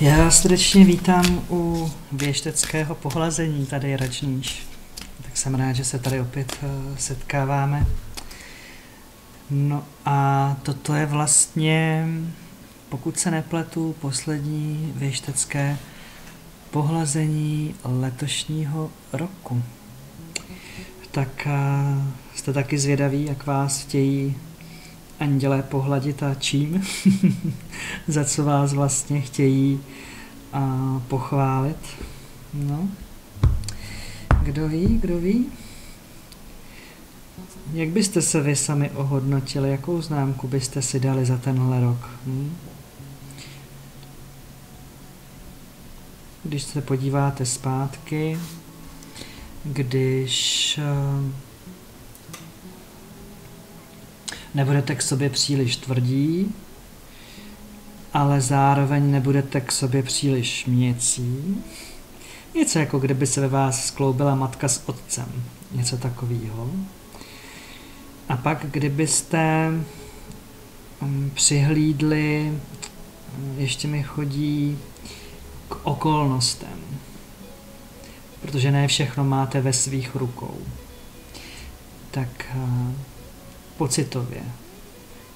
vás srdečně vítám u věšteckého pohlazení tady Račníš. Tak jsem rád, že se tady opět uh, setkáváme. No a toto je vlastně, pokud se nepletu, poslední věštecké pohlazení letošního roku. Tak uh, jste taky zvědaví, jak vás chtějí andělé pohladit a čím, za co vás vlastně chtějí a pochválit. No. Kdo ví, kdo ví? Jak byste se vy sami ohodnotili, jakou známku byste si dali za tenhle rok? Hm? Když se podíváte zpátky, když uh, nebudete k sobě příliš tvrdí, ale zároveň nebudete k sobě příliš měcí. Něco jako kdyby se ve vás skloubila matka s otcem. Něco takového. A pak kdybyste um, přihlídli, um, ještě mi chodí k okolnostem. Protože ne všechno máte ve svých rukou. Tak uh, pocitově,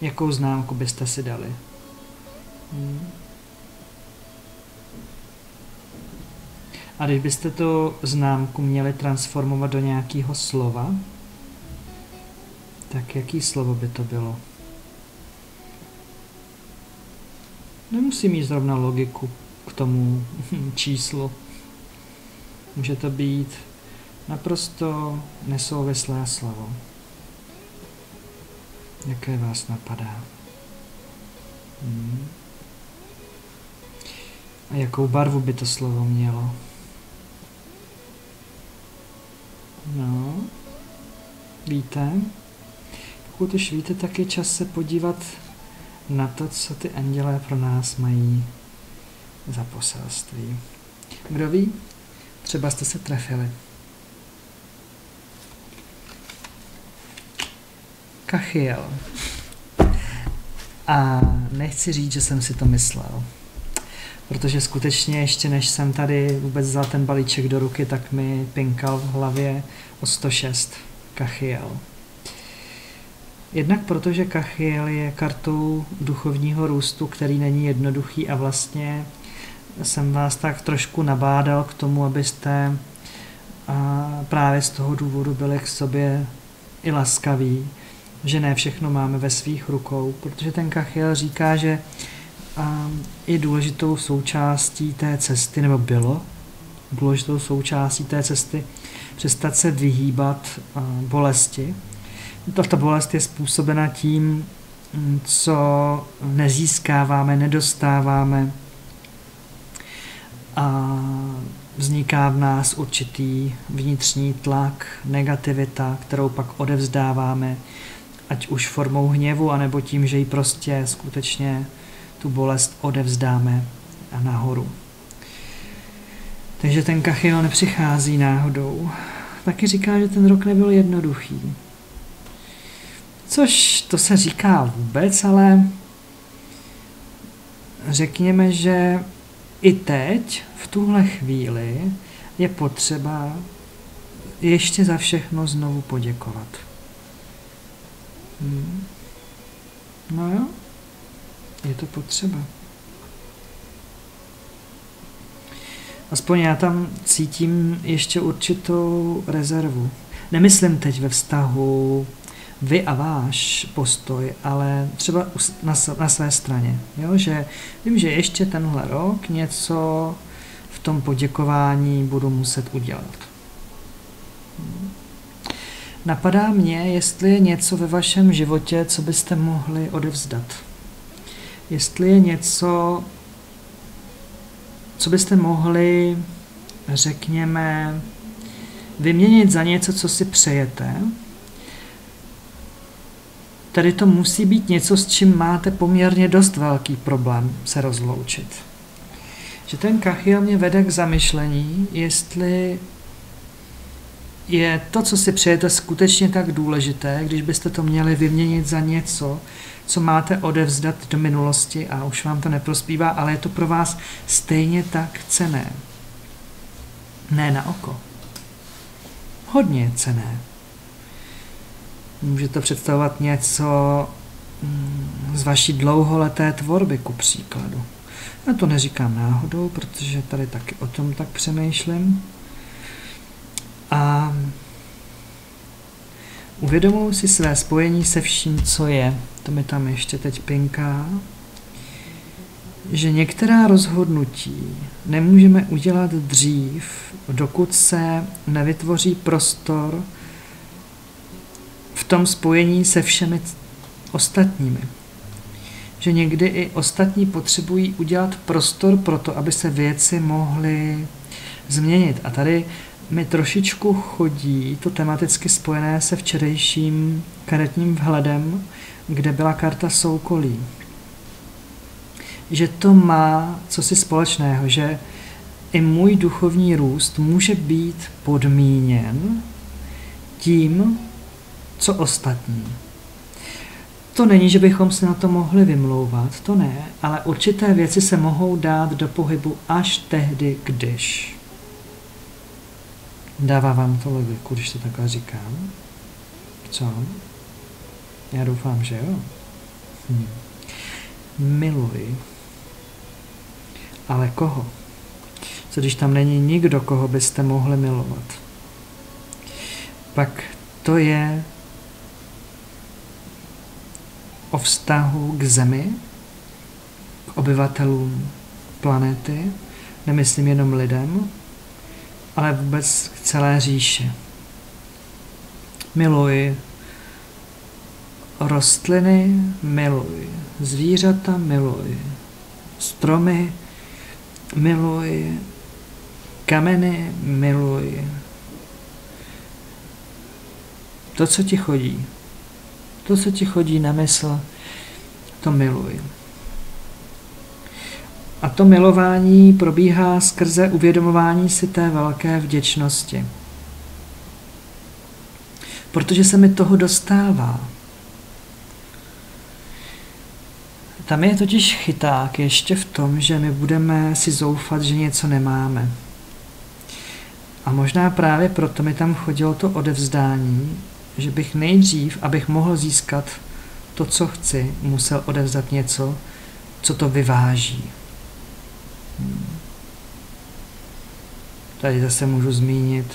jakou známku byste si dali? A když byste tu známku měli transformovat do nějakého slova, tak jaký slovo by to bylo? Nemusí mít zrovna logiku k tomu číslu. Může to být naprosto nesouvislé slovo. Jaké vás napadá? Hmm. A jakou barvu by to slovo mělo? No, víte? Pokud už víte, tak je čas se podívat na to, co ty andělé pro nás mají za poselství. Kdo ví? Třeba jste se trefili. Kachiel. A nechci říct, že jsem si to myslel. Protože skutečně ještě než jsem tady vůbec vzal ten balíček do ruky, tak mi pinkal v hlavě o 106 Kachiel. Jednak protože Kachiel je kartou duchovního růstu, který není jednoduchý a vlastně jsem vás tak trošku nabádal k tomu, abyste a právě z toho důvodu byli k sobě i laskaví, že ne všechno máme ve svých rukou, protože ten Kachiel říká, že je důležitou součástí té cesty, nebo bylo důležitou součástí té cesty, přestat se vyhýbat bolesti. Ta, ta bolest je způsobena tím, co nezískáváme, nedostáváme a vzniká v nás určitý vnitřní tlak, negativita, kterou pak odevzdáváme ať už formou hněvu, anebo tím, že ji prostě skutečně tu bolest odevzdáme a nahoru. Takže ten kachyl nepřichází náhodou. Taky říká, že ten rok nebyl jednoduchý. Což to se říká vůbec, ale řekněme, že i teď, v tuhle chvíli, je potřeba ještě za všechno znovu poděkovat. Hmm. No jo, je to potřeba. Aspoň já tam cítím ještě určitou rezervu. Nemyslím teď ve vztahu vy a váš postoj, ale třeba na, své straně. Jo? Že vím, že ještě tenhle rok něco v tom poděkování budu muset udělat. Napadá mě, jestli je něco ve vašem životě, co byste mohli odevzdat. Jestli je něco, co byste mohli, řekněme, vyměnit za něco, co si přejete. Tady to musí být něco, s čím máte poměrně dost velký problém se rozloučit. Že ten kachyl mě vede k zamyšlení, jestli je to, co si přejete, skutečně tak důležité, když byste to měli vyměnit za něco, co máte odevzdat do minulosti a už vám to neprospívá, ale je to pro vás stejně tak cené. Ne na oko. Hodně cené. Může to představovat něco mm, z vaší dlouholeté tvorby, ku příkladu. Já to neříkám náhodou, protože tady taky o tom tak přemýšlím. Uvědomuji si své spojení se vším, co je. To mi tam ještě teď pinká. Že některá rozhodnutí nemůžeme udělat dřív, dokud se nevytvoří prostor v tom spojení se všemi ostatními. Že někdy i ostatní potřebují udělat prostor pro to, aby se věci mohly změnit. A tady mi trošičku chodí to tematicky spojené se včerejším karetním vhledem, kde byla karta soukolí. Že to má co si společného, že i můj duchovní růst může být podmíněn tím, co ostatní. To není, že bychom se na to mohli vymlouvat, to ne, ale určité věci se mohou dát do pohybu až tehdy, když. Dává vám to logiku, když to takhle říkám? Co? Já doufám, že jo. Hm. Miluji. Ale koho? Co když tam není nikdo, koho byste mohli milovat? Pak to je o vztahu k Zemi, k obyvatelům planety, nemyslím jenom lidem, ale vůbec k celé říše. Miluji rostliny, miluji zvířata, miluji stromy, miluji kameny, miluji to, co ti chodí. To, co ti chodí na mysl, to miluji. A to milování probíhá skrze uvědomování si té velké vděčnosti. Protože se mi toho dostává. Tam je totiž chyták ještě v tom, že my budeme si zoufat, že něco nemáme. A možná právě proto mi tam chodilo to odevzdání, že bych nejdřív, abych mohl získat to, co chci, musel odevzdat něco, co to vyváží. Tady zase můžu zmínit,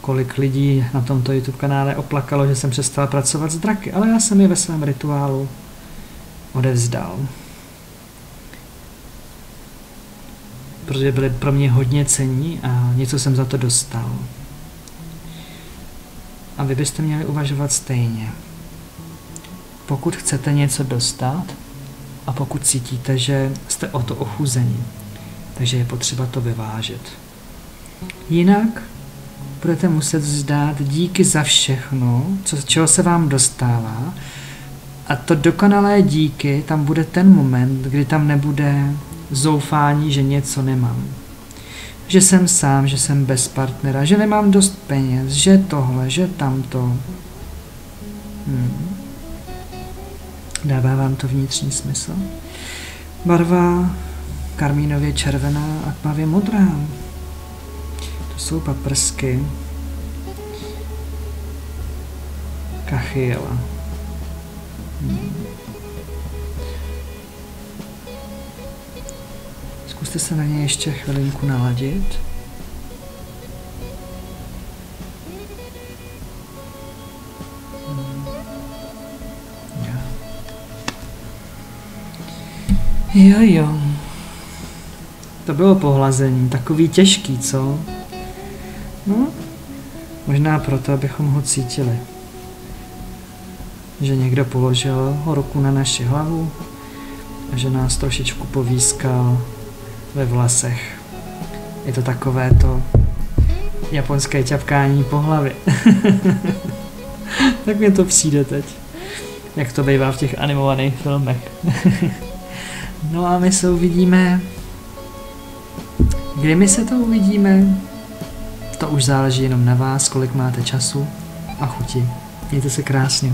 kolik lidí na tomto YouTube kanále oplakalo, že jsem přestal pracovat s draky, ale já jsem je ve svém rituálu odevzdal. Protože byly pro mě hodně cení a něco jsem za to dostal. A vy byste měli uvažovat stejně. Pokud chcete něco dostat, a pokud cítíte, že jste o to ochuzení, takže je potřeba to vyvážet. Jinak budete muset vzdát díky za všechno, co, čeho se vám dostává, a to dokonalé díky, tam bude ten moment, kdy tam nebude zoufání, že něco nemám. Že jsem sám, že jsem bez partnera, že nemám dost peněz, že tohle, že tamto. Hmm. Dává vám to vnitřní smysl? Barva karmínově červená a tmavě modrá. To jsou paprsky. Kachyla. Hmm. Zkuste se na ně ještě chvilinku naladit. Jo, jo. To bylo pohlazení, takový těžký, co? No, možná proto, abychom ho cítili. Že někdo položil ruku na naši hlavu a že nás trošičku povískal ve vlasech. Je to takové to japonské ťapkání po hlavě. tak mi to přijde teď. Jak to bývá v těch animovaných filmech. No a my se uvidíme. Kdy my se to uvidíme? to už záleží jenom na vás, kolik máte času a chuti. Mějte se krásně.